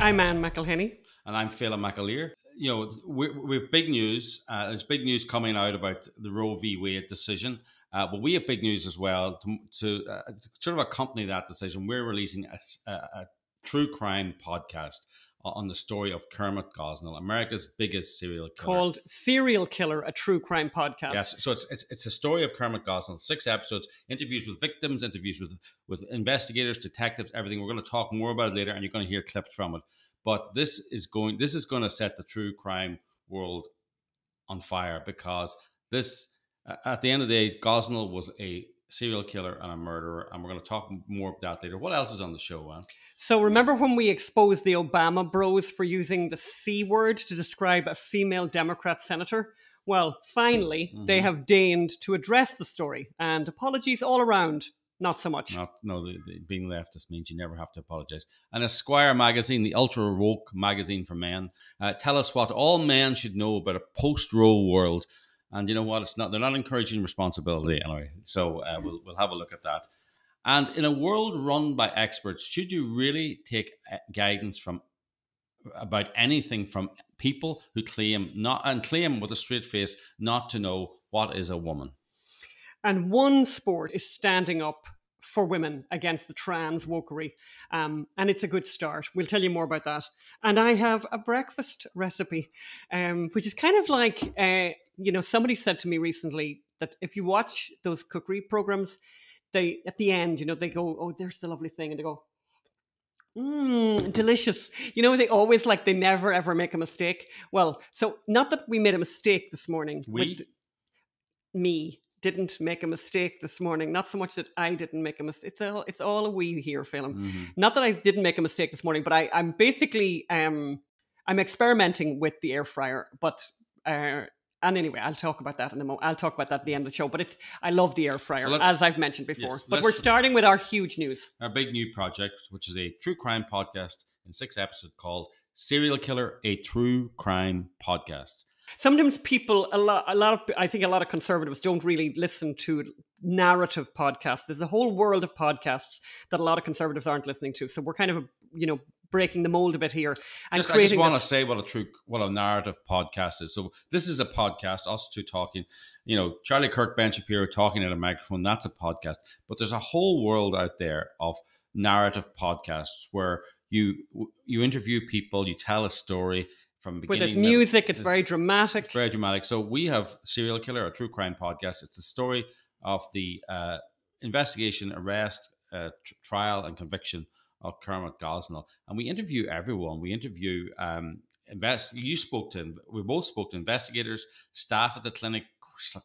I'm Ann McElhinney. And I'm Phelim McAleer. You know, we, we have big news. Uh, there's big news coming out about the Roe v. Wade decision. Uh, but we have big news as well to, to uh, sort of accompany that decision. We're releasing a, a, a true crime podcast Uh, on the story of Kermit Gosnell, America's biggest serial killer. Called Serial Killer, a true crime podcast. Yes, so it's, it's, it's a story of Kermit Gosnell, six episodes, interviews with victims, interviews with, with investigators, detectives, everything. We're going to talk more about it later, and you're going to hear clips from it. But this is going this is going to set the true crime world on fire because this at the end of the day, Gosnell was a serial killer and a murderer, and we're going to talk more about that later. What else is on the show, Ann? So remember when we exposed the Obama bros for using the C word to describe a female Democrat senator? Well, finally, mm-hmm. they have deigned to address the story, and apologies all around. Not so much. Not, no, the, the, being leftist means you never have to apologize. And Esquire magazine, the ultra woke magazine for men, uh, tell us what all men should know about a post Roe world. And you know what? It's not. They're not encouraging responsibility anyway. So uh, we'll we'll have a look at that. And in a world run by experts, should you really take uh, guidance from about anything from people who claim not and claim with a straight face not to know what is a woman? And one sport is standing up for women against the trans wokery. Um, and it's a good start. We'll tell you more about that. And I have a breakfast recipe, um, which is kind of like, uh, you know, somebody said to me recently that if you watch those cookery programs, they, at the end, you know, they go, oh, there's the lovely thing. And they go, Mmm, delicious. You know, they always like, they never ever make a mistake. Well, so not that we made a mistake this morning. We? me didn't make a mistake this morning. Not so much that I didn't make a mistake. It's all it's all a we here, Phelim. Mm-hmm. Not that I didn't make a mistake this morning, but I, I'm basically um I'm experimenting with the air fryer. But uh, and anyway, I'll talk about that in a moment. I'll talk about that at the end of the show. But it's I love the air fryer, so as I've mentioned before. Yes, but we're starting with our huge news. Our big new project, which is a true crime podcast in six episodes called Serial Killer, a True Crime Podcast sometimes people a lot a lot of i think a lot of conservatives don't really listen to narrative podcasts there's a whole world of podcasts that a lot of conservatives aren't listening to so we're kind of you know breaking the mold a bit here and just, creating I just want this- to say what a true what a narrative podcast is so this is a podcast us two talking you know charlie kirk ben shapiro talking at a microphone that's a podcast but there's a whole world out there of narrative podcasts where you you interview people you tell a story from beginning. With there's music, it's very dramatic. It's very dramatic. So we have Serial Killer, a true crime podcast. It's the story of the uh, investigation, arrest, uh, tr- trial, and conviction of Kermit Gosnell, and we interview everyone. We interview um, invest. You spoke to. We both spoke to investigators, staff at the clinic,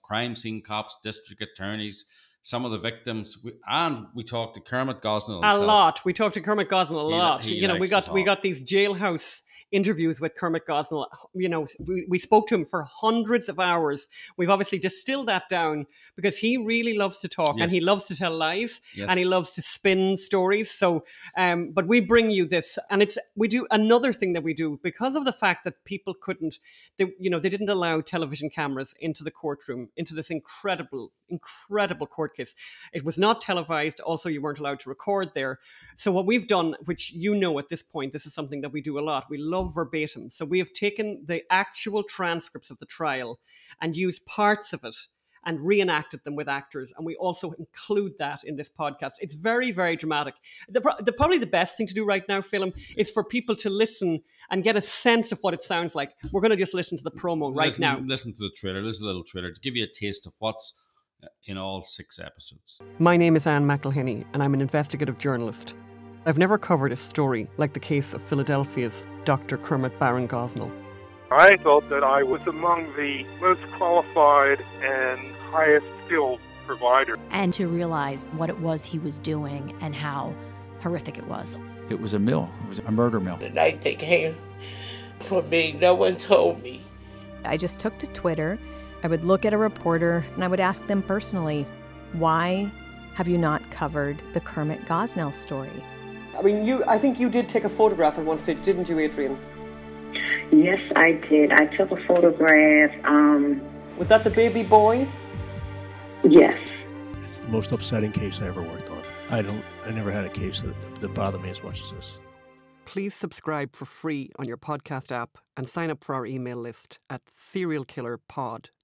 crime scene cops, district attorneys some of the victims, we, and we talked to Kermit Gosnell. Himself. A lot. We talked to Kermit Gosnell a he, lot. He you know, we got we got these jailhouse interviews with Kermit Gosnell. You know, we, we spoke to him for hundreds of hours. We've obviously distilled that down because he really loves to talk yes. and he loves to tell lies yes. and he loves to spin stories. So, um, but we bring you this, and it's we do another thing that we do because of the fact that people couldn't, they, you know, they didn't allow television cameras into the courtroom into this incredible, incredible court case. It was not televised. Also, you weren't allowed to record there. So, what we've done, which you know at this point, this is something that we do a lot. We love verbatim. So, we have taken the actual transcripts of the trial and used parts of it and reenacted them with actors. And we also include that in this podcast. It's very, very dramatic. The, the, probably the best thing to do right now, Phelim, is for people to listen and get a sense of what it sounds like. We're going to just listen to the promo right listen, now. Listen to the trailer. There's a little trailer to give you a taste of what's uh, in all six episodes. My name is Ann McElhinney, and I'm an investigative journalist. I've never covered a story like the case of Philadelphia's Dr. Kermit Baron Gosnell. I thought that I was among the most qualified and highest skilled provider. And to realize what it was he was doing and how horrific it was. It was a mill, it was a murder mill. The night they came for me, no one told me. I just took to Twitter. I would look at a reporter and I would ask them personally, why have you not covered the Kermit Gosnell story? I mean, you. I think you did take a photograph at one stage, didn't you, Adrian? Yes, I did. I took a photograph. Um, Was that the baby boy? Yes. It's the most upsetting case I ever worked on. I don't. I never had a case that, that bothered me as much as this. please subscribe for free on your podcast app and sign up for our email list at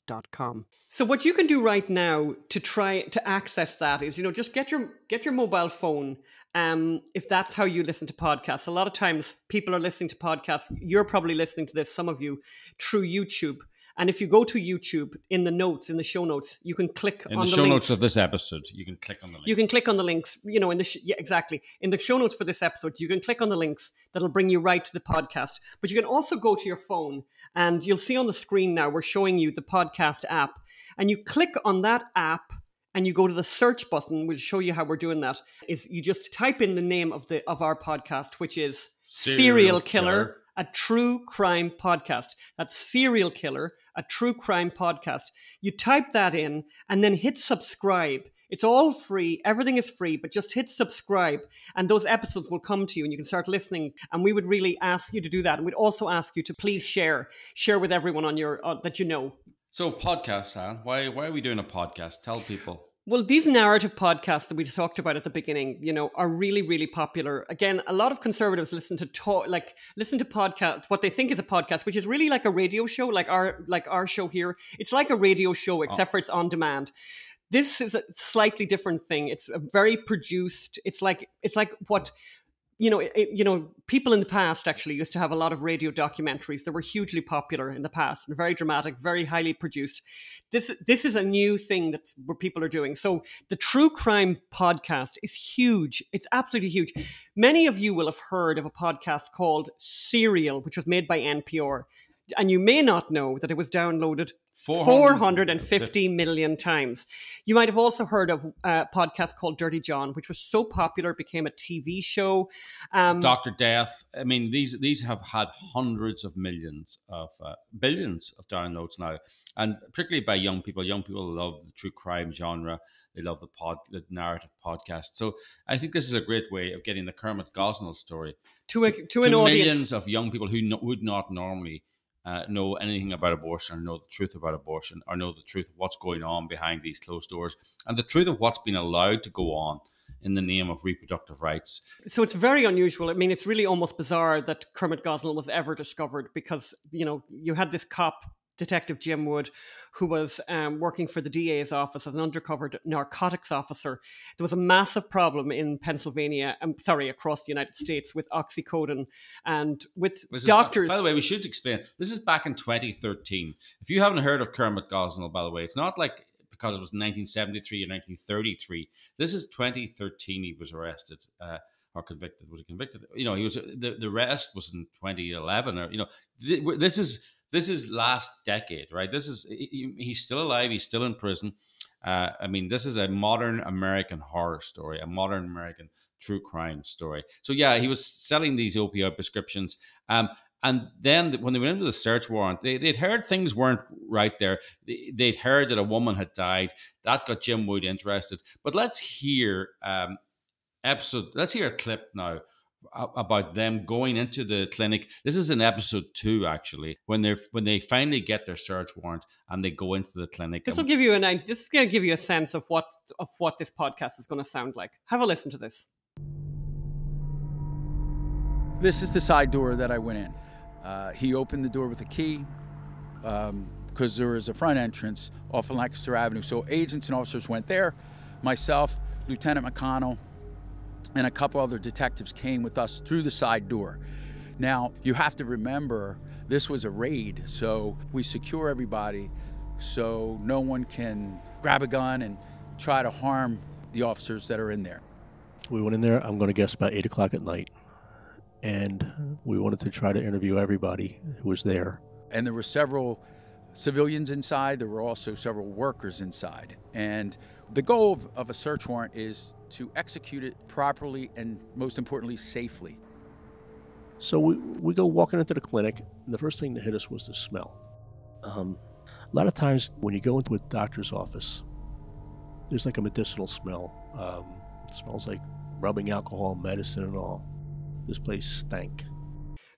serialkillerpod.com. So what you can do right now to try to access that is, you know, just get your get your mobile phone um, if that's how you listen to podcasts. A lot of times people are listening to podcasts. You're probably listening to this, some of you, through YouTube. And if you go to YouTube in the notes, in the show notes, you can click in on the, the show notes of this episode. You can click on the links. You can click on the links, you know, in the, sh- yeah, exactly. In the show notes for this episode, you can click on the links that'll bring you right to the podcast. But you can also go to your phone and you'll see on the screen now, we're showing you the podcast app. And you click on that app and you go to the search button. We'll show you how we're doing that. Is you just type in the name of the of our podcast, which is Serial Serial Killer, Killer. a true crime podcast. That's Serial Killer, a true crime podcast. You type that in and then hit subscribe. It's all free. Everything is free, but just hit subscribe and those episodes will come to you and you can start listening. And we would really ask you to do that. And we'd also ask you to please share, share with everyone on your, uh, that you know. So podcast, Ann. Why why are we doing a podcast? Tell people. Well, these narrative podcasts that we talked about at the beginning, you know, are really, really popular. Again, a lot of conservatives listen to talk, like listen to podcast, what they think is a podcast, which is really like a radio show, like our like our show here. It's like a radio show, oh. except for it's on demand. This is a slightly different thing. It's a very produced. It's like it's like what you know, it, you know, people in the past actually used to have a lot of radio documentaries that were hugely popular in the past and very dramatic, very highly produced. This this is a new thing that where people are doing. So the true crime podcast is huge. It's absolutely huge. Many of you will have heard of a podcast called Serial, which was made by NPR. And you may not know that it was downloaded 450 million times. You might have also heard of a podcast called Dirty John, which was so popular it became a TV show. Um, Doctor Death. I mean, these these have had hundreds of millions of uh, billions of downloads now, and particularly by young people. Young people love the true crime genre. They love the pod, the narrative podcast. So I think this is a great way of getting the Kermit Gosnell story to a, to an to audience. millions of young people who no, would not normally uh, know anything about abortion or know the truth about abortion or know the truth of what's going on behind these closed doors and the truth of what's been allowed to go on in the name of reproductive rights. So it's very unusual. I mean, it's really almost bizarre that Kermit Gosnell was ever discovered because, you know, you had this cop, Detective Jim Wood, who was um, working for the DA's office as an undercover narcotics officer. There was a massive problem in Pennsylvania, I'm sorry, across the United States with oxycodone and with This is- doctors. by the way, we should explain. This is back in 2013. If you haven't heard of Kermit Gosnell, by the way, it's not like because it was 1973 or 1933. This is 2013. He was arrested uh, or convicted. Was he convicted? You know, he was the the arrest was in 2011. Or you know, th- this is this is last decade, right? This is he- he's still alive. He's still in prison. Uh, I mean, this is a modern American horror story, a modern American true crime story. So yeah, he was selling these opioid prescriptions. Um, and then when they went into the search warrant, they, they'd heard things weren't right there. They, they'd heard that a woman had died. That got Jim Wood interested. But let's hear um, episode. Let's hear a clip now about them going into the clinic. This is in episode two, actually, when they're when they finally get their search warrant and they go into the clinic. this will give you an i- this is going to give you a sense of what of what this podcast is going to sound like. Have a listen to this. This is the side door that I went in. Uh, he opened the door with a key because there was a front entrance off of Lancaster Avenue. So agents and officers went there. Myself, Lieutenant McConnell, and a couple other detectives came with us through the side door. Now, you have to remember this was a raid, so we secure everybody so no one can grab a gun and try to harm the officers that are in there. We went in there, I'm going to guess about 8 o'clock at night. And we wanted to try to interview everybody who was there. and there were several civilians inside. There were also several workers inside. And the goal of, of a search warrant is to execute it properly and, most importantly, safely. So we, we go walking into the clinic, and the first thing that hit us was the smell. Um, a lot of times when you go into a doctor's office, there's like a medicinal smell. Um, it smells like rubbing alcohol, medicine, and all. This place stank.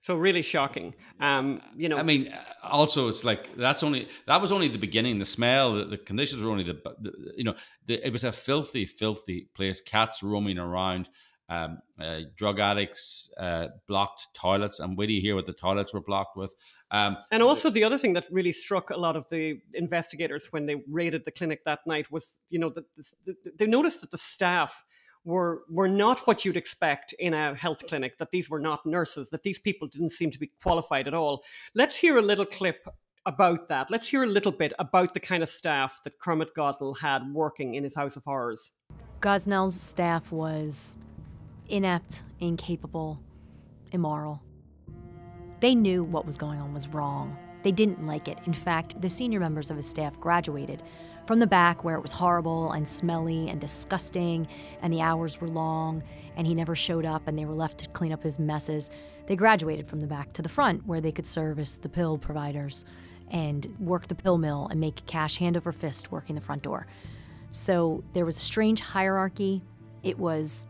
So really shocking. Um, you know, I mean, also it's like that's only that was only the beginning. The smell, the, the conditions were only the, the you know, the, it was a filthy, filthy place. Cats roaming around. um, uh, drug addicts uh, blocked toilets, and wait do you hear what the toilets were blocked with? Um, and also, the other thing that really struck a lot of the investigators when they raided the clinic that night was, you know, that the, they noticed that the staff were were not what you'd expect in a health clinic. That these were not nurses. That these people didn't seem to be qualified at all. Let's hear a little clip about that. Let's hear a little bit about the kind of staff that Kermit Gosnell had working in his House of Horrors. Gosnell's staff was inept, incapable, immoral. They knew what was going on was wrong. They didn't like it. In fact, the senior members of his staff graduated from the back where it was horrible and smelly and disgusting and the hours were long and he never showed up and they were left to clean up his messes. They graduated from the back to the front where they could service the pill providers and work the pill mill and make cash hand over fist working the front door. So there was a strange hierarchy. It was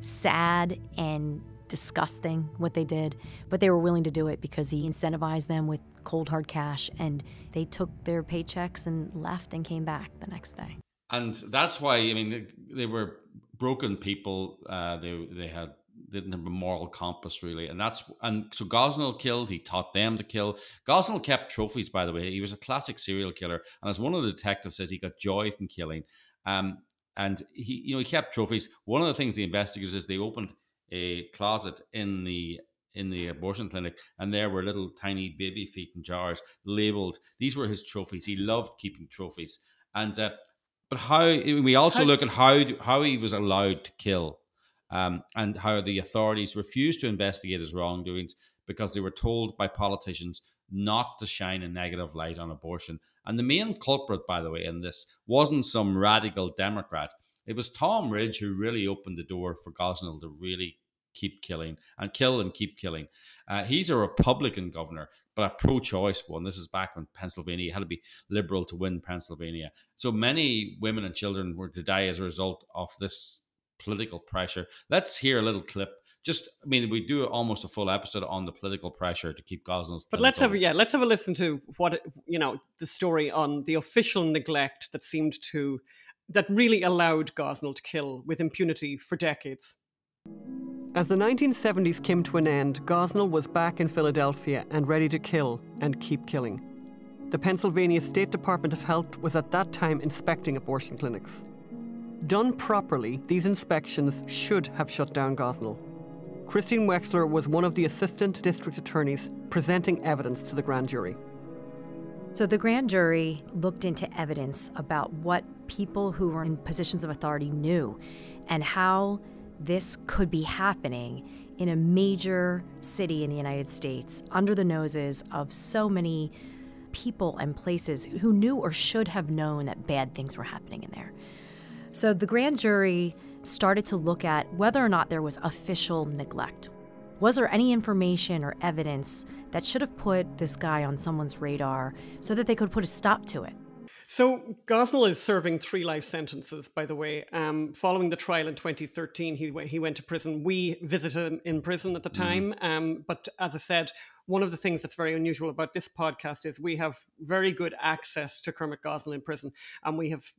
sad and disgusting what they did, but they were willing to do it because he incentivized them with cold hard cash and they took their paychecks and left and came back the next day. And that's why I mean they were broken people. Uh, they they had didn't have a moral compass really, and that's and so Gosnell killed. He taught them to kill. Gosnell kept trophies, by the way. He was a classic serial killer, and as one of the detectives says, he got joy from killing. Um, and he you know he kept trophies. One of the things the investigators is they opened a closet in the in the abortion clinic, and there were little tiny baby feet in jars labeled. These were his trophies. He loved keeping trophies, and uh, but how we also how, look at how how he was allowed to kill, um, and how the authorities refused to investigate his wrongdoings because they were told by politicians not to shine a negative light on abortion. And the main culprit, by the way, in this wasn't some radical Democrat. It was Tom Ridge who really opened the door for Gosnell to really keep killing and kill and keep killing. Uh, he's a Republican governor, but a pro choice one. This is back when Pennsylvania had to be liberal to win Pennsylvania. So many women and children were to die as a result of this political pressure. Let's hear a little clip. Just, I mean, we do almost a full episode on the political pressure to keep Gosnell's. But let's have yeah, let's have a listen to what you know the story on the official neglect that seemed to that really allowed Gosnell to kill with impunity for decades. As the 1970s came to an end, Gosnell was back in Philadelphia and ready to kill and keep killing. The Pennsylvania State Department of Health was at that time inspecting abortion clinics. Done properly, these inspections should have shut down Gosnell. Christine Wechsler was one of the assistant district attorneys presenting evidence to the grand jury. So the grand jury looked into evidence about what people who were in positions of authority knew and how this could be happening in a major city in the United States under the noses of so many people and places who knew or should have known that bad things were happening in there. So the grand jury started to look at whether or not there was official neglect. Was there any information or evidence that should have put this guy on someone's radar so that they could put a stop to it? So Gosnell is serving three life sentences, by the way. Um, following the trial in 2013, he he went to prison. We visited him in prison at the mm-hmm. time, mm. um, but as I said, one of the things that's very unusual about this podcast is we have very good access to Kermit Gosnell in prison, and we have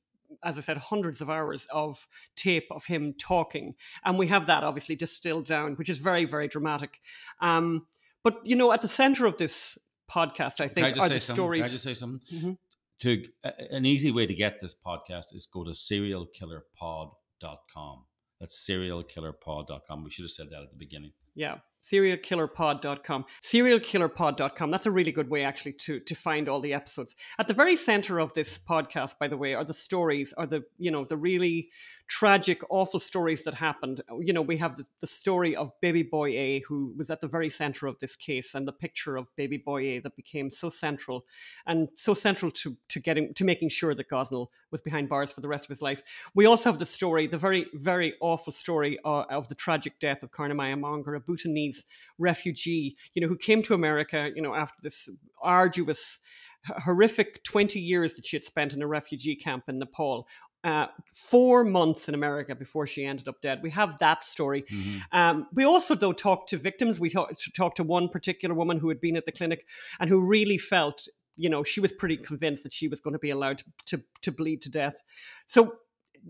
as I said, hundreds of hours of tape of him talking. And we have that obviously distilled down, which is very, very dramatic. Um, but, you know, at the center of this podcast, I think, are the stories. Can I just say something? Mm-hmm to an easy way to get this podcast is go to serialkillerpod.com. That's serialkillerpod.com. We should have said that at the beginning. Yeah serialkillerpod.com. Serialkillerpod.com. That's a really good way actually to to find all the episodes. At the very center of this podcast, by the way, are the stories, are the, you know, the really tragic, awful stories that happened. You know, we have the, the story of baby boy A, who was at the very center of this case, and the picture of baby boy A that became so central and so central to to getting to making sure that Gosnell was behind bars for the rest of his life. We also have the story, the very, very awful story uh, of the tragic death of Karnamaya Mongar, a Bhutanese refugee, you know, who came to America, you know, after this arduous, horrific 20 years that she had spent in a refugee camp in Nepal. Uh, four months in America before she ended up dead. We have that story. Mm-hmm. Um, we also, though, talked to victims. We talked talk to one particular woman who had been at the clinic and who really felt, you know, she was pretty convinced that she was going to be allowed to, to, to bleed to death. So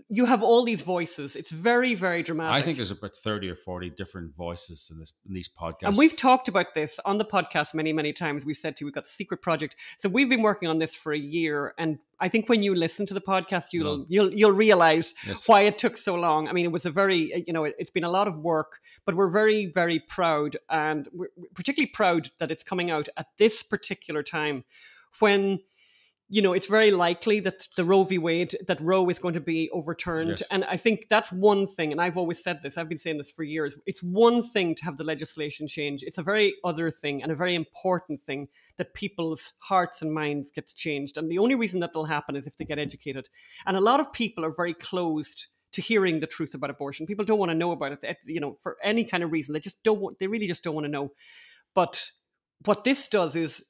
you have all these voices. It's very, very dramatic. I think there's about 30 or 40 different voices in this in these podcasts. And we've talked about this on the podcast many, many times. We've said to you, we've got a secret project. So we've been working on this for a year. And I think when you listen to the podcast, you'll you'll you'll realize yes. why it took so long. I mean, it was a very, uh, you know, it, has been a lot of work, but we're very, very proud. And we're particularly proud that it's coming out at this particular time when you know, it's very likely that the Roe v. Wade, that Roe is going to be overturned. Yes. And I think that's one thing. And I've always said this, I've been saying this for years. It's one thing to have the legislation change, it's a very other thing and a very important thing that people's hearts and minds get changed. And the only reason that will happen is if they get educated. And a lot of people are very closed to hearing the truth about abortion. People don't want to know about it, you know, for any kind of reason. They just don't want, they really just don't want to know. But what this does is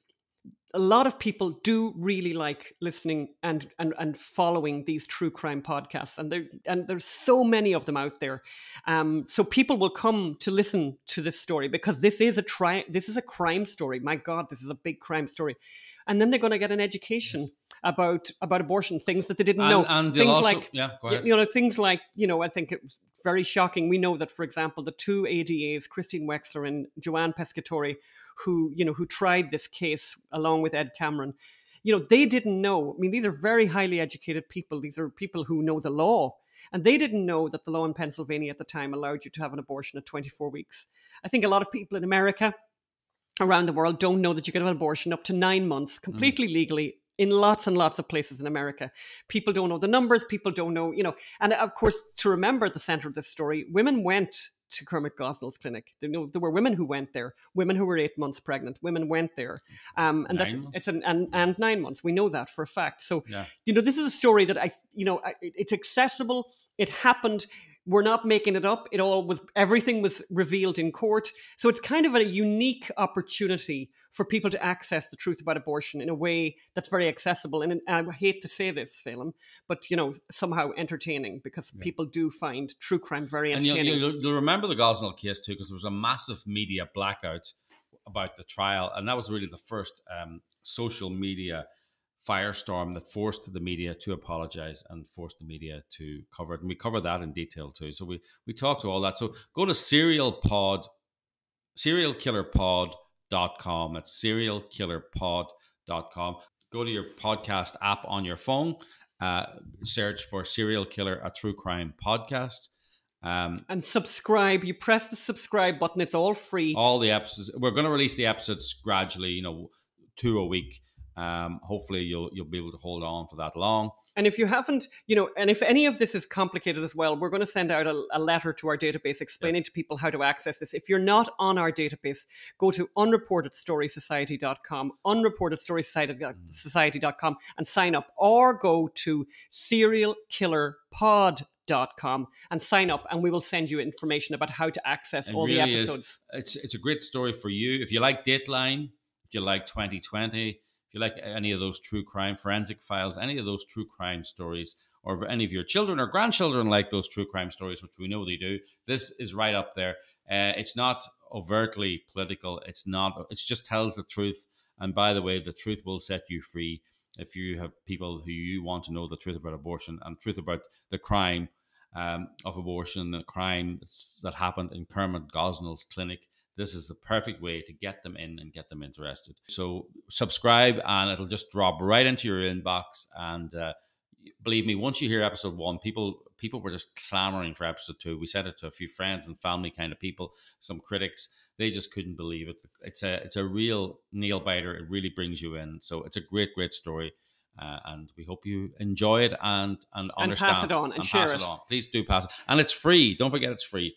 a lot of people do really like listening and and and following these true crime podcasts and there and there's so many of them out there. Um, so people will come to listen to this story because this is a tri- this is a crime story. My god this is a big crime story. And then they're going to get an education. Yes. About about abortion things that they didn't and, know and things also, like yeah, you know things like you know i think it's very shocking we know that for example the two adas christine wechsler and joanne pescatore who you know who tried this case along with Ed Cameron, you know they didn't know. I mean, these are very highly educated people. These are people who know the law. And they didn't know that the law in Pennsylvania at the time allowed you to have an abortion at 24 weeks. I think a lot of people in America, around the world, don't know that you can have an abortion up to nine months completely mm. legally in lots and lots of places in America. People don't know the numbers, people don't know, you know. And of course, to remember at the center of this story, women went to Kermit Gosnell's clinic. There, you know, there were women who went there, women who were eight months pregnant, women went there, um, and nine that's months? it's an and, and nine months. We know that for a fact. So yeah. you know, this is a story that I, you know, it's accessible. It happened we're not making it up. It all was everything was revealed in court. So it's kind of a unique opportunity for people to access the truth about abortion in a way that's very accessible. And, and I hate to say this, Phelim, but you know somehow entertaining because yeah. people do find true crime very entertaining. And you'll, you'll, you'll remember the Gosnell case too, because there was a massive media blackout about the trial, and that was really the first um, social media firestorm that forced the media to apologize and forced the media to cover it. And we cover that in detail too. So we we talk to all that. So go to serial pod, serialkillerpod.com. That's serialkillerpod.com. Go to your podcast app on your phone. Uh, search for serial killer a true crime podcast. Um, and subscribe. You press the subscribe button. It's all free. All the episodes. We're going to release the episodes gradually. You know, two a week. Um, hopefully, you'll you'll be able to hold on for that long. And if you haven't, you know, and if any of this is complicated as well, we're going to send out a, a letter to our database explaining yes. to people how to access this. If you're not on our database, go to unreportedstorysociety.com, unreportedstorysociety.com, and sign up, or go to serialkillerpod dot com and sign up and we will send you information about how to access it all really the episodes. Is, it's it's a great story for you. If you like Dateline, if you like 2020, if you like any of those true crime forensic files, any of those true crime stories, or if any of your children or grandchildren like those true crime stories, which we know they do, this is right up there. Uh, it's not overtly political. It's not. It just tells the truth. And by the way, the truth will set you free if you have people who you want to know the truth about abortion and truth about the crime um, of abortion, the crime that happened in Kermit Gosnell's clinic this is the perfect way to get them in and get them interested. So subscribe, and it'll just drop right into your inbox. And uh, believe me, once you hear episode one, people people were just clamoring for episode two. We sent it to a few friends and family kind of people, some critics. They just couldn't believe it. It's a it's a real nail biter. It really brings you in. So it's a great great story. Uh, and we hope you enjoy it and and, and understand pass it on and, and share it. it. on. Please do pass it, and it's free. Don't forget it's free.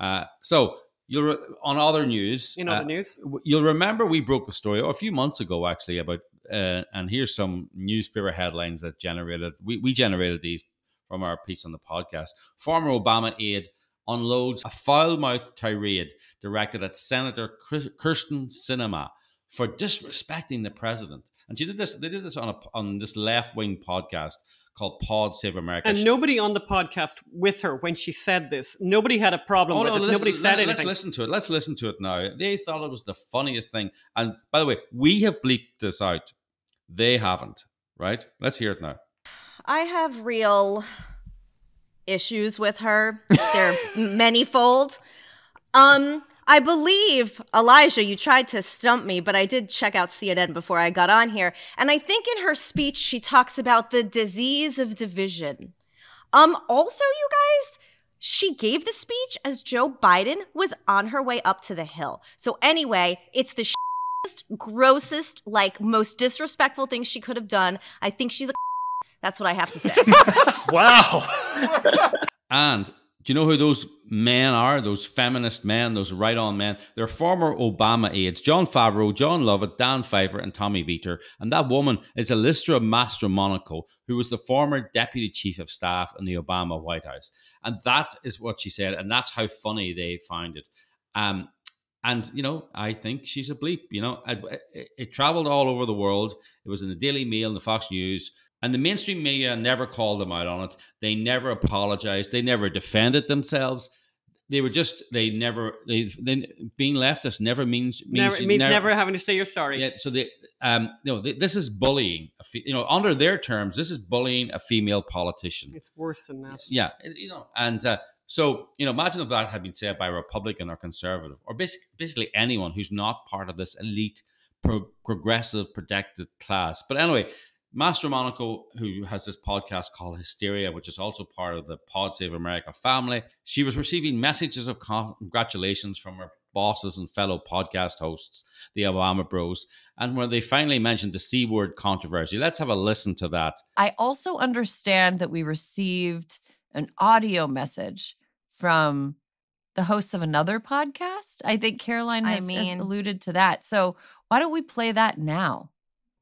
Uh, so You'll on other news. In other uh, news, you'll remember we broke a story a few months ago actually about, uh, and here's some newspaper headlines that generated. We we generated these from our piece on the podcast. Former Obama aide unloads a foul-mouthed tirade directed at Senator Kyrsten Sinema for disrespecting the president. And she did this. They did this on a on this left-wing podcast called Pod Save America. And nobody on the podcast with her when she said this, nobody had a problem oh, with no, it. Listen, nobody said let, anything. Let's listen to it. Let's listen to it now. They thought it was the funniest thing. And by the way, we have bleeped this out. They haven't, right? Let's hear it now. I have real issues with her. They're manyfold. Um, I believe Elijah, you tried to stump me, but I did check out CNN before I got on here, and I think in her speech she talks about the disease of division. Um, also, you guys, she gave the speech as Joe Biden was on her way up to the hill. So anyway, it's the grossest, like most disrespectful thing she could have done. I think she's a. That's what I have to say. wow. and do you know who those men are? Those feminist men, those right on men? They're former Obama aides Jon Favreau, Jon Lovett, Dan Pfeiffer, and Tommy Vietor. And that woman is Alyssa Mastromonaco, who was the former deputy chief of staff in the Obama White House. And that is what she said. And that's how funny they found it. Um, and, you know, I think she's a bleep. You know, it, it, it traveled all over the world. It was in the Daily Mail and the Fox News. And the mainstream media never called them out on it. They never apologized. They never defended themselves. They were just they never they, they being leftist never means means, never, means never, never, having to say you're sorry. Yeah, so they um you know they, this is bullying. You know under their terms, this is bullying a female politician. It's worse than that. Yeah, you know, and uh, so you know imagine if that had been said by a Republican or conservative or basically, basically anyone who's not part of this elite pro- progressive protected class. But anyway, Mastromonaco, who has this podcast called Hysteria, which is also part of the Pod Save America family, she was receiving messages of congratulations from her bosses and fellow podcast hosts, the Obama Bros. And when they finally mentioned the C word controversy, let's have a listen to that. I also understand that we received an audio message from the hosts of another podcast. I think Caroline has, I mean, has alluded to that. So why don't we play that now?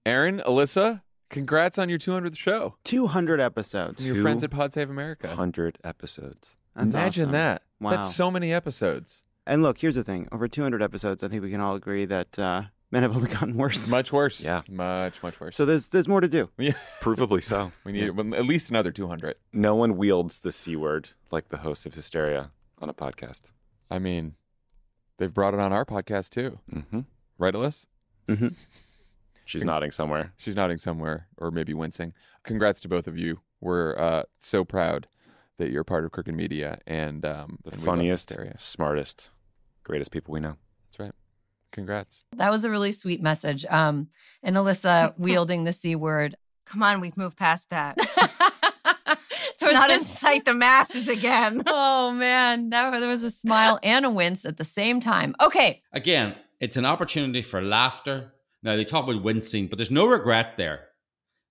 Erin, Alyssa, Congrats on your 200th show. 200 episodes. From Your friends at Pod Save America. 100 episodes. That's Imagine awesome. that. Wow. That's so many episodes. And look, here's the thing. Over 200 episodes, I think we can all agree that uh, men have only gotten worse. Much worse. Yeah. Much, much worse. So there's there's more to do. Yeah. Provably so. we need yeah. at least another 200. No one wields the C word like the host of Hysteria on a podcast. I mean, they've brought it on our podcast too. Mm-hmm. Right, Alyssa? Mm-hmm. She's nodding somewhere. She's nodding somewhere, or maybe wincing. Congrats to both of you. We're uh, so proud that you're part of Crooked Media and um, the and funniest, smartest, greatest people we know. That's right. Congrats. That was a really sweet message. Um, and Alyssa wielding the C word. Come on, we've moved past that. it's not incite the masses again. oh man, that there was a smile and a wince at the same time. Okay. Again, it's an opportunity for laughter, now they talk about wincing, but there's no regret there.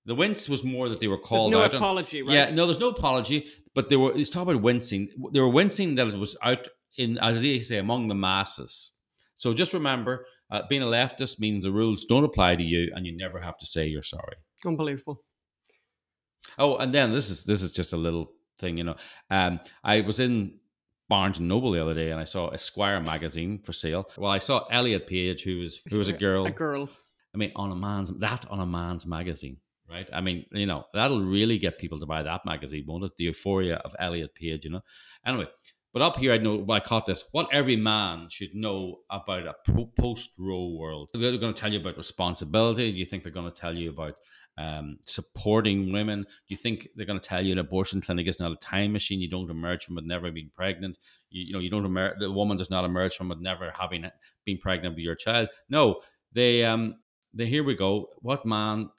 The wince was more that they were called there's no out. apology, right? Yeah, no, there's no apology. But they were. He's talking about wincing. They were wincing that it was out in, as they say, among the masses. So just remember, uh, being a leftist means the rules don't apply to you, and you never have to say you're sorry. Unbelievable. Oh, and then this is this is just a little thing, you know. Um, I was in Barnes and Noble the other day, and I saw Esquire magazine for sale. Well, I saw Elliot Page, who was who was a girl, a girl I mean, on a man's that on a man's magazine, right? I mean, you know, that'll really get people to buy that magazine, won't it? The euphoria of Elliot Page, you know. Anyway, but up here, I know I caught this. What every man should know about a post Roe world. They're going to tell you about responsibility. Do you think they're going to tell you about um, supporting women? Do you think they're going to tell you an abortion clinic is not a time machine? You don't emerge from it never being pregnant. You, you know, you don't emerge. The woman does not emerge from it never having been pregnant with your child. No, they um the, here we go. What man?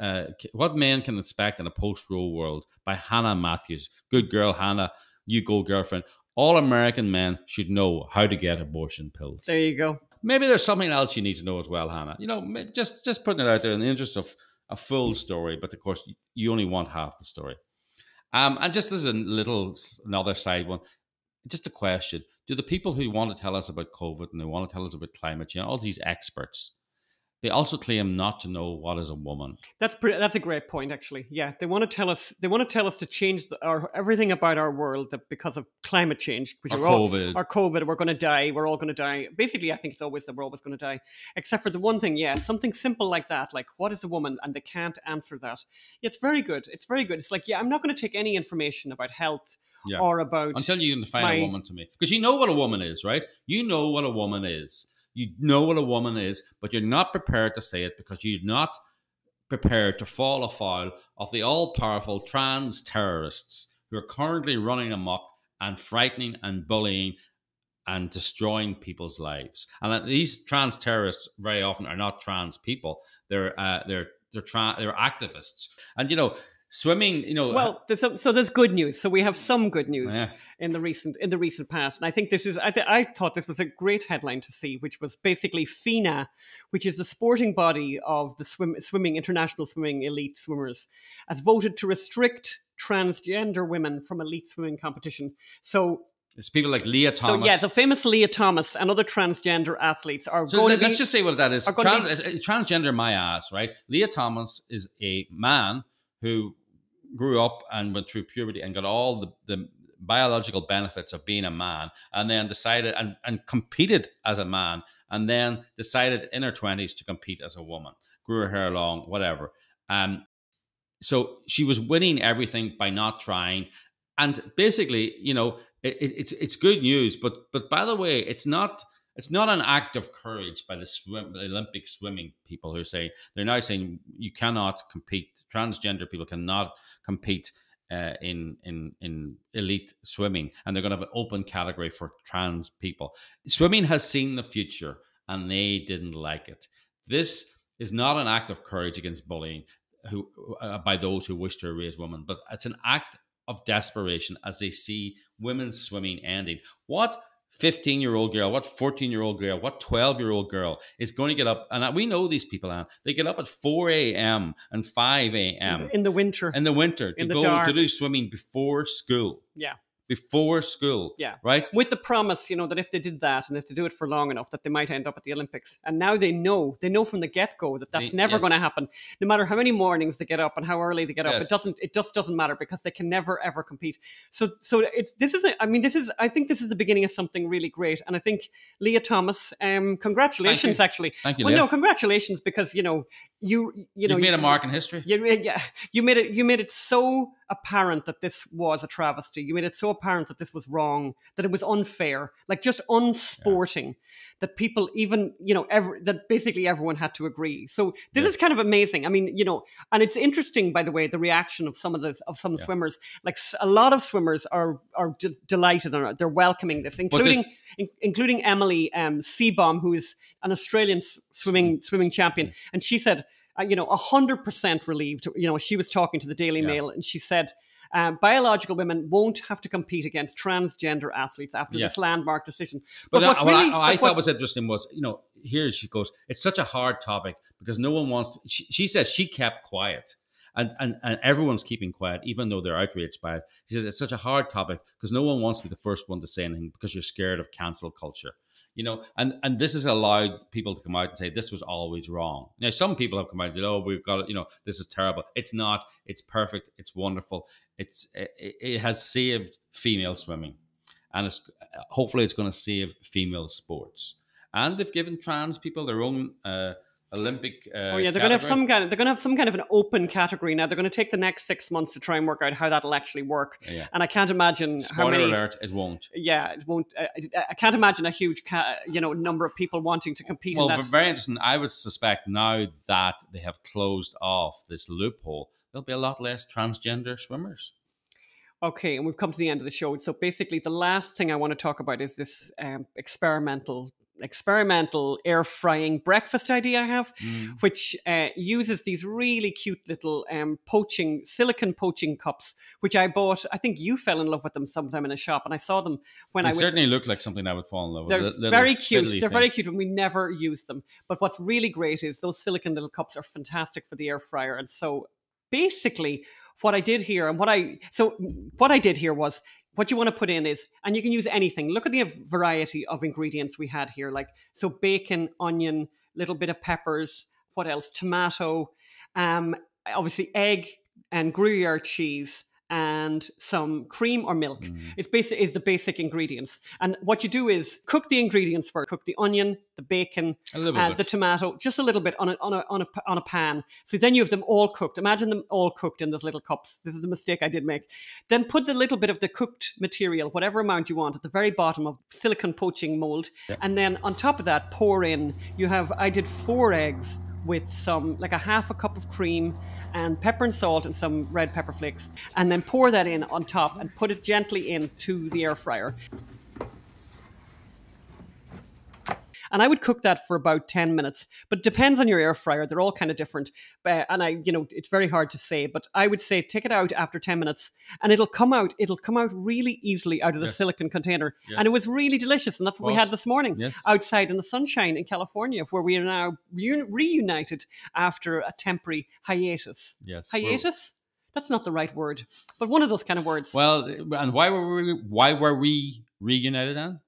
Uh, what man can expect in a post-Roe world? By Hannah Matthews. Good girl, Hannah. You go, girlfriend. All American men should know how to get abortion pills. There you go. Maybe there's something else you need to know as well, Hannah. You know, just just putting it out there in the interest of a full story, but of course you only want half the story. Um, and just as a little another side one, just a question: Do the people who want to tell us about COVID and they want to tell us about climate change, all these experts, they also claim not to know what is a woman. That's pretty, that's a great point, actually. Yeah, they want to tell us they want to tell us to change the, our everything about our world that because of climate change, which or COVID, all, or COVID, we're going to die. We're all going to die. Basically, I think it's always that we're always going to die, except for the one thing. Yeah, something simple like that, like what is a woman, and they can't answer that. It's very good. It's very good. It's like yeah, I'm not going to take any information about health. Yeah. Or about until you can define my, a woman to me, because you know what a woman is, right? You know what a woman is you know what a woman is, but you're not prepared to say it because you're not prepared to fall afoul of the all powerful trans terrorists who are currently running amok and frightening and bullying and destroying people's lives. And these trans terrorists very often are not trans people. They're uh, they're they're tra- they're activists. And you know, swimming you know well there's some, so there's good news so we have some good news yeah. in the recent in the recent past and i think this is I, th- I thought this was a great headline to see which was basically FINA which is the sporting body of the swim, swimming international swimming elite swimmers has voted to restrict transgender women from elite swimming competition so it's people like Lia Thomas. So yeah, the famous Lia Thomas and other transgender athletes are so going let, Let's just say what that is. Trans, be, uh, transgender, my ass, right? Lia Thomas is a man who grew up and went through puberty and got all the, the biological benefits of being a man and then decided and, and competed as a man and then decided in her 20s to compete as a woman grew her hair long whatever. Um so she was winning everything by not trying. And basically you know it, it's it's good news but but by the way it's not it's not an act of courage by the swim, Olympic swimming people who say they're now saying you cannot compete. Transgender people cannot compete uh, in in in elite swimming, and they're going to have an open category for trans people. Swimming has seen the future, and they didn't like it. This is not an act of courage against bullying, who uh, by those who wish to erase women, but it's an act of desperation as they see women's swimming ending. What 15 year old girl, what 14 year old girl, what 12 year old girl is going to get up? And we know these people, Ann. They get up at 4 a.m. and 5 a.m. in the winter. In the winter to in go dark. to do swimming before school. Yeah before school. Yeah. Right? With the promise, you know, that if they did that and if they do it for long enough, that they might end up at the Olympics. And now they know, they know from the get go that that's they, never yes. going to happen. No matter how many mornings they get up and how early they get up, yes. it doesn't, it just doesn't matter because they can never ever compete. So, so it's, this is, a, I mean, this is, I think this is the beginning of something really great. And I think Lia Thomas, um, congratulations, actually. Thank you. Well, Lia. no, congratulations because, you know, you, you know, You've made you, a mark in history. You, yeah. You made it, you made it so apparent that this was a travesty. You made it so apparent that this was wrong, that it was unfair, like just unsporting, yeah. that people even, you know, every, that basically everyone had to agree. So this yeah. is kind of amazing. I mean, you know, and it's interesting, by the way, the reaction of some of the of some yeah. swimmers. Like a lot of swimmers are are d- delighted and they're welcoming this, including in, including Emily um, Seebohm, who is an Australian swimming swimming champion, and she said uh, you know, 100% relieved. You know, she was talking to the Daily yeah. Mail and she said, um, biological women won't have to compete against transgender athletes after yeah. this landmark decision. But, but uh, really, I, I thought was interesting was, you know, here she goes, it's such a hard topic because no one wants to, she, she says she kept quiet. And, and, and everyone's keeping quiet, even though they're outraged by it. She says it's such a hard topic because no one wants to be the first one to say anything because you're scared of cancel culture you know, and and this has allowed people to come out and say this was always wrong. Now, some people have come out and said, "Oh, we've got it. you know, this is terrible." It's not. It's perfect. It's wonderful. It's it, it has saved female swimming, and it's hopefully it's going to save female sports. And they've given trans people their own uh, Olympic. Uh, oh yeah, they're going to have some kind. Of, they're going to have some kind of an open category now. They're going to take the next six months to try and work out how that'll actually work. Yeah. And I can't imagine Spoiler how many. alert! It won't. Yeah, it won't. I, I can't imagine a huge, ca- you know, number of people wanting to compete. Well, in that. very interesting. I would suspect now that they have closed off this loophole, there'll be a lot less transgender swimmers. Okay, and we've come to the end of the show. So basically, the last thing I want to talk about is this um, experimental experimental air frying breakfast idea I have, mm. which uh, uses these really cute little um, poaching silicon poaching cups, which I bought. I think you fell in love with them sometime in a shop, and I saw them when they I was. certainly look like something I would fall in love with. They're very cute. They're thing. very cute, and we never use them. But what's really great is those silicon little cups are fantastic for the air fryer, and so basically what I did here and what I so what I did here was what you want to put in is, and you can use anything. Look at the variety of ingredients we had here. Like, so bacon, onion, little bit of peppers. What else? Tomato, um, obviously egg and Gruyere cheese, and some cream or milk. Mm. It's basic is the basic ingredients. And what you do is cook the ingredients first. Cook the onion, the bacon, uh, the tomato, just a little bit on a, on a on a on a pan. So then you have them all cooked. Imagine them all cooked in those little cups. This is the mistake I did make. Then put the little bit of the cooked material, whatever amount you want, at the very bottom of silicon poaching mold, and then on top of that pour in. You have I did four eggs with some like a half a cup of cream and pepper and salt and some red pepper flakes, and then pour that in on top and put it gently into the air fryer. And I would cook that for about 10 minutes, but it depends on your air fryer. They're all kind of different. But, and I, you know, it's very hard to say, but I would say take it out after 10 minutes and it'll come out, it'll come out really easily out of the yes. silicon container. Yes. And it was really delicious. And that's what we had this morning yes. outside in the sunshine in California, where we are now reunited after a temporary hiatus. Yes. Hiatus? That's not the right word, but one of those kind of words. Well, and why were we, why were we reunited then?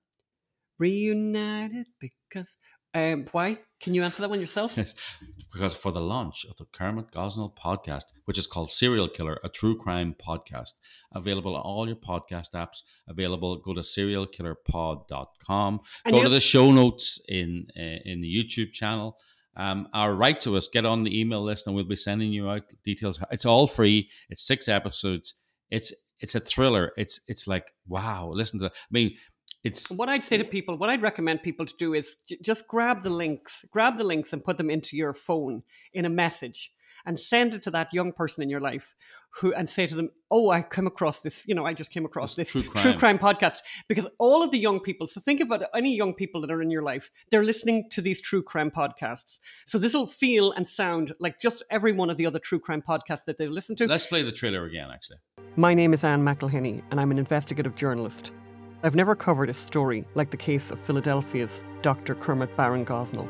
Reunited because um, why? Can you answer that one yourself? Yes, because for the launch of the Kermit Gosnell podcast, which is called Serial Killer, a true crime podcast, available on all your podcast apps. Available, go to serialkillerpod.com. And go to the show notes in uh, in the YouTube channel. Um, or write to us, get on the email list, and we'll be sending you out details. It's all free. It's six episodes. It's it's a thriller. It's it's like wow. Listen to. That. I mean, it's what I'd say to people, what I'd recommend people to do is j- just grab the links, grab the links and put them into your phone in a message and send it to that young person in your life who and say to them, "Oh, I came across this. You know, I just came across this, this true, crime. true crime podcast." Because all of the young people. So think about any young people that are in your life. They're listening to these true crime podcasts. So this will feel and sound like just every one of the other true crime podcasts that they listen to. Let's play the trailer again. Actually, my name is Ann McElhinney, and I'm an investigative journalist. I've never covered a story like the case of Philadelphia's Dr. Kermit Baron Gosnell.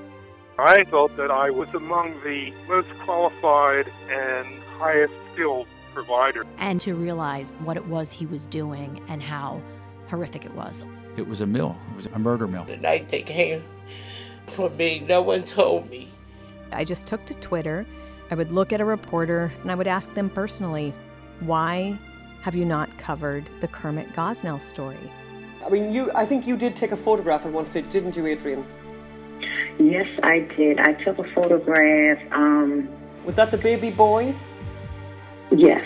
I thought that I was among the most qualified and highest skilled providers. And to realize what it was he was doing and how horrific it was. It was a mill, it was a murder mill. The night they came for me, no one told me. I just took to Twitter. I would look at a reporter and I would ask them personally, why have you not covered the Kermit Gosnell story? I mean, you. I think you did take a photograph at one stage, didn't you, Adrian? Yes, I did. I took a photograph. Um, Was that the baby boy? Yes.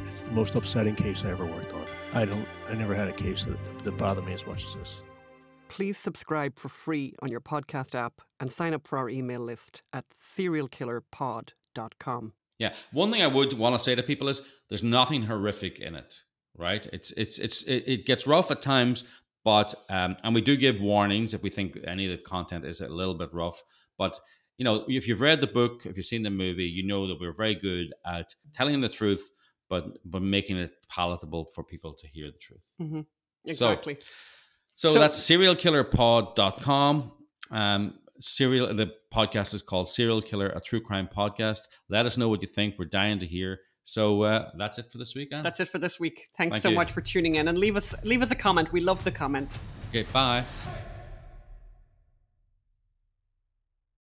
It's the most upsetting case I ever worked on. I don't. I never had a case that, that bothered me as much as this. Please subscribe for free on your podcast app and sign up for our email list at serialkillerpod.com. Yeah, one thing I would want to say to people is there's nothing horrific in it right? It's it's it's it, it gets rough at times, but um, and we do give warnings if we think any of the content is a little bit rough. But you know, if you've read the book, if you've seen the movie, you know that we're very good at telling the truth, but but making it palatable for people to hear the truth. Mm-hmm. Exactly. So, so, so that's serialkillerpod.com. Um, serial the podcast is called Serial Killer, a true crime podcast. Let us know what you think. We're dying to hear. So uh, that's it for this week. Ann. That's it for this week. Thanks Thank so you. much for tuning in, and leave us leave us a comment. We love the comments. Okay, bye.